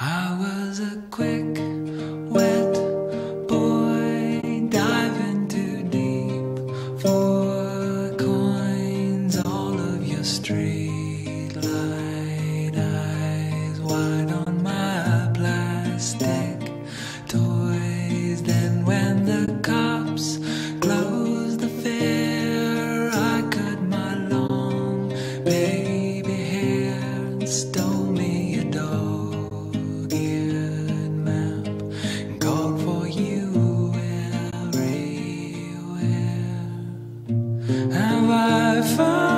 I was a quick, wet boy diving too deep for coins. All of your street light eyes wide on my plastic toys. Then when the cops closed the fair, I cut my long baby hair and Have I found